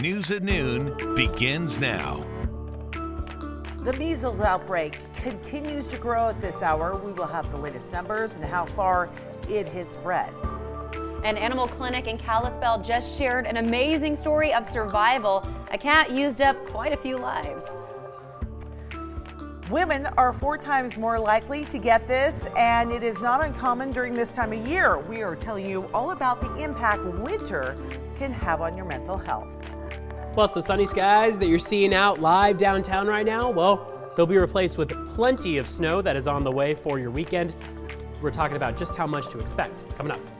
News at Noon begins now. The measles outbreak continues to grow at this hour. We will have the latest numbers and how far it has spread. An animal clinic in Kalispell just shared an amazing story of survival. A cat used up quite a few lives. Women are four times more likely to get this, and it is not uncommon during this time of year. We are telling you all about the impact winter can have on your mental health. Plus, the sunny skies that you're seeing out live downtown right now, well, they'll be replaced with plenty of snow that is on the way for your weekend. We're talking about just how much to expect coming up.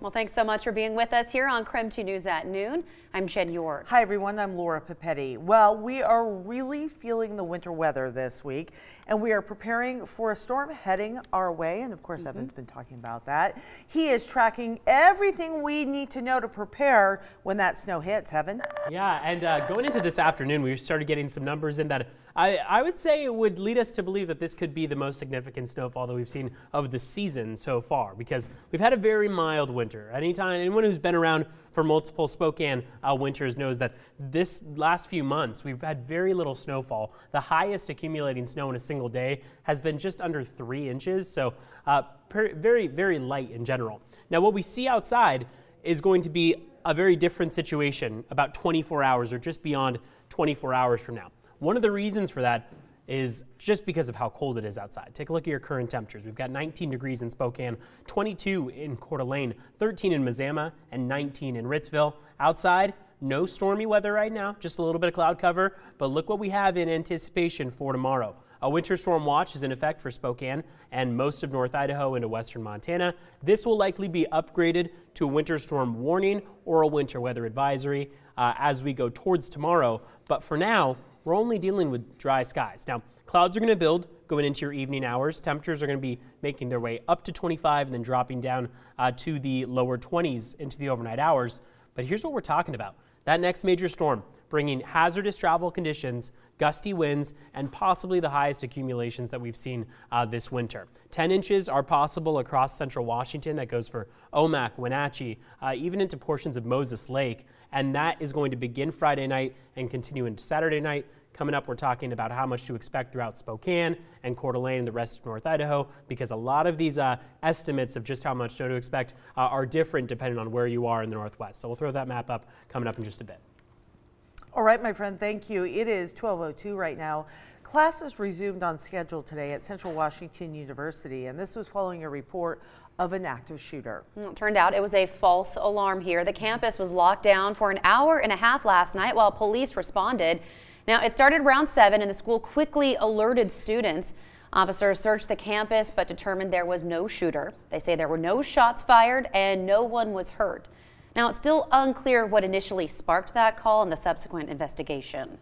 Well, thanks so much for being with us here on KREM 2 News at noon. I'm Jen York. Hi, everyone. I'm Laura Papetti. Well, we are really feeling the winter weather this week, and we are preparing for a storm heading our way. And of course, mm -hmm. Evan's been talking about that. He is tracking everything we need to know to prepare when that snow hits. Evan? Yeah, and uh, going into this afternoon, we started getting some numbers in that I, I would say it would lead us to believe that this could be the most significant snowfall that we've seen of the season so far because we've had a very mild winter. Anytime, anyone who's been around for multiple Spokane uh, winters knows that this last few months we've had very little snowfall. The highest accumulating snow in a single day has been just under three inches, so uh, very, very light in general. Now, what we see outside is going to be a very different situation about 24 hours or just beyond 24 hours from now. One of the reasons for that is just because of how cold it is outside. Take a look at your current temperatures. We've got 19 degrees in Spokane, 22 in Coeur d'Alene, 13 in Mazama, and 19 in Ritzville. Outside, no stormy weather right now, just a little bit of cloud cover, but look what we have in anticipation for tomorrow. A winter storm watch is in effect for Spokane and most of North Idaho into western Montana. This will likely be upgraded to a winter storm warning or a winter weather advisory uh, as we go towards tomorrow. But for now, we're only dealing with dry skies. Now, clouds are going to build going into your evening hours. Temperatures are going to be making their way up to 25 and then dropping down uh, to the lower 20s into the overnight hours. But here's what we're talking about. That next major storm bringing hazardous travel conditions, gusty winds, and possibly the highest accumulations that we've seen uh, this winter. 10 inches are possible across central Washington. That goes for Omak, Wenatchee, uh, even into portions of Moses Lake. And that is going to begin Friday night and continue into Saturday night. Coming up, we're talking about how much to expect throughout Spokane and Coeur d'Alene and the rest of North Idaho, because a lot of these uh, estimates of just how much snow to expect uh, are different depending on where you are in the Northwest. So we'll throw that map up coming up in just a bit. All right, my friend, thank you. It is 1202 right now. Classes resumed on schedule today at Central Washington University, and this was following a report of an active shooter. It turned out it was a false alarm here. The campus was locked down for an hour and a half last night while police responded. Now, it started around 7 and the school quickly alerted students. Officers searched the campus but determined there was no shooter. They say there were no shots fired and no one was hurt. Now, it's still unclear what initially sparked that call and the subsequent investigation.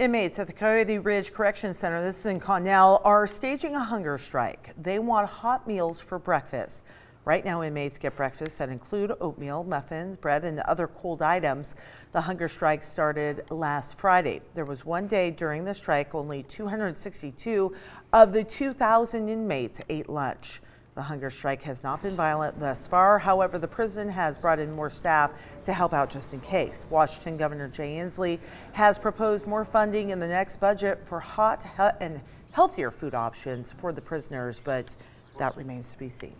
Inmates at the Coyote Ridge Correction Center, this is in Connell, are staging a hunger strike. They want hot meals for breakfast. Right now, inmates get breakfasts that include oatmeal, muffins, bread, and other cold items. The hunger strike started last Friday. There was one day during the strike only 262 of the 2,000 inmates ate lunch. The hunger strike has not been violent thus far. However, the prison has brought in more staff to help out just in case. Washington Governor Jay Inslee has proposed more funding in the next budget for hot and healthier food options for the prisoners, but that remains to be seen.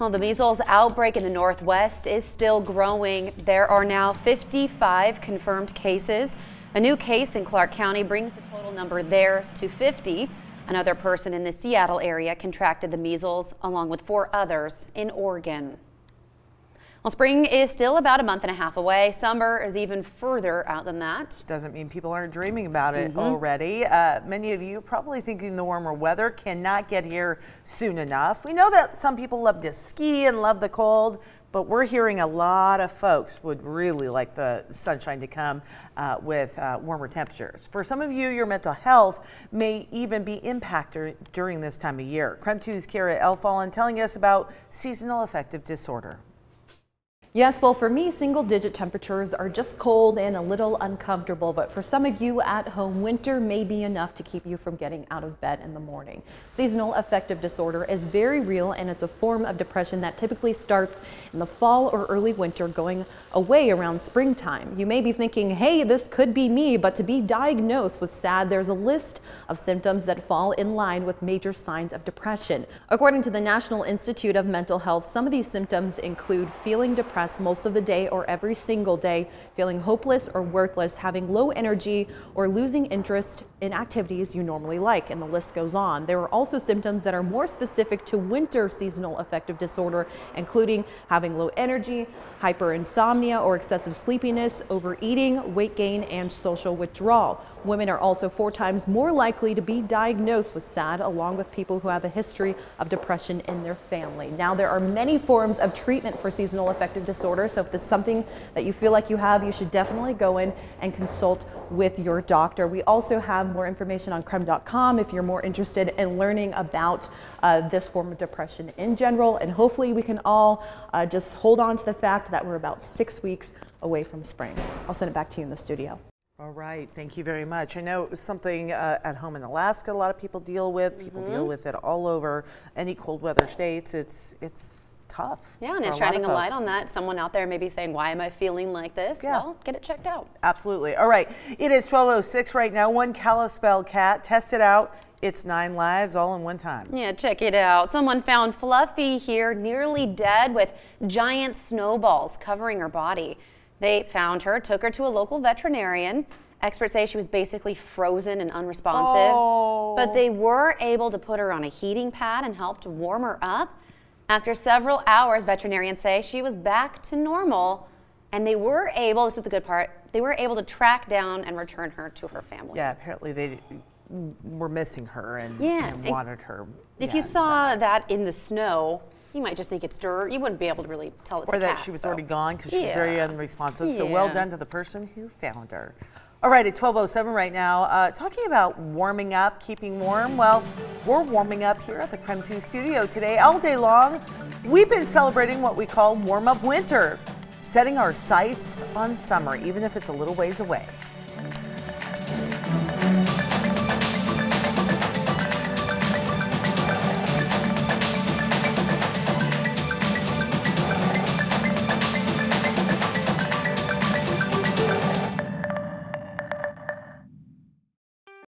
Well, the measles outbreak in the Northwest is still growing. There are now 55 confirmed cases. A new case in Clark County brings the total number there to 50. Another person in the Seattle area contracted the measles, along with four others in Oregon. Well, spring is still about a month and a half away. Summer is even further out than that. Doesn't mean people aren't dreaming about it mm -hmm. already. Uh, many of you probably thinking the warmer weather cannot get here soon enough. We know that some people love to ski and love the cold, but we're hearing a lot of folks would really like the sunshine to come uh, with uh, warmer temperatures. For some of you, your mental health may even be impacted during this time of year. KREM 2's Kara Elfallen telling us about seasonal affective disorder. Yes, well, for me, single digit temperatures are just cold and a little uncomfortable, but for some of you at home, winter may be enough to keep you from getting out of bed in the morning. Seasonal affective disorder is very real and it's a form of depression that typically starts in the fall or early winter, going away around springtime. You may be thinking, hey, this could be me, but to be diagnosed with SAD, there's a list of symptoms that fall in line with major signs of depression. According to the National Institute of Mental Health, some of these symptoms include feeling depressed most of the day or every single day, feeling hopeless or worthless, having low energy, or losing interest in activities you normally like, and the list goes on. There are also symptoms that are more specific to winter seasonal affective disorder, including having low energy, hyperinsomnia or excessive sleepiness, overeating, weight gain, and social withdrawal. Women are also four times more likely to be diagnosed with SAD, along with people who have a history of depression in their family. Now, there are many forms of treatment for seasonal affective disorder, so if this is something that you feel like you have, you should definitely go in and consult with your doctor. We also have more information on krem.com if you're more interested in learning about uh, this form of depression in general, and hopefully we can all uh, just hold on to the fact that we're about six weeks away from spring. I'll send it back to you in the studio. All right, thank you very much. I know it was something uh, at home in Alaska a lot of people deal with. People mm -hmm. deal with it all over any cold weather states. It's it's tough. Yeah, and it's shining a, light on that. Someone out there may be saying, "Why am I feeling like this?" Yeah. Well, get it checked out. Absolutely. All right, it is 12:06 right now. One Kalispell cat tested out it's nine lives all in one time. Yeah, check it out. Someone found Fluffy here nearly dead with giant snowballs covering her body. They found her, took her to a local veterinarian. Experts say she was basically frozen and unresponsive, oh. but they were able to put her on a heating pad and help to warm her up. After several hours, veterinarians say she was back to normal, and they were able, this is the good part, they were able to track down and return her to her family. Yeah, apparently they were missing her and, yeah, and wanted her. If yeah, you saw that in the snow, you might just think it's dirt. You wouldn't be able to really tell it's Or that cat, she was so. already gone because she yeah. was very unresponsive. So well done to the person who found her. All right, at 12.07 right now, uh, talking about warming up, keeping warm. Well, we're warming up here at the KREM 2 studio today all day long. We've been celebrating what we call warm up winter, setting our sights on summer, even if it's a little ways away.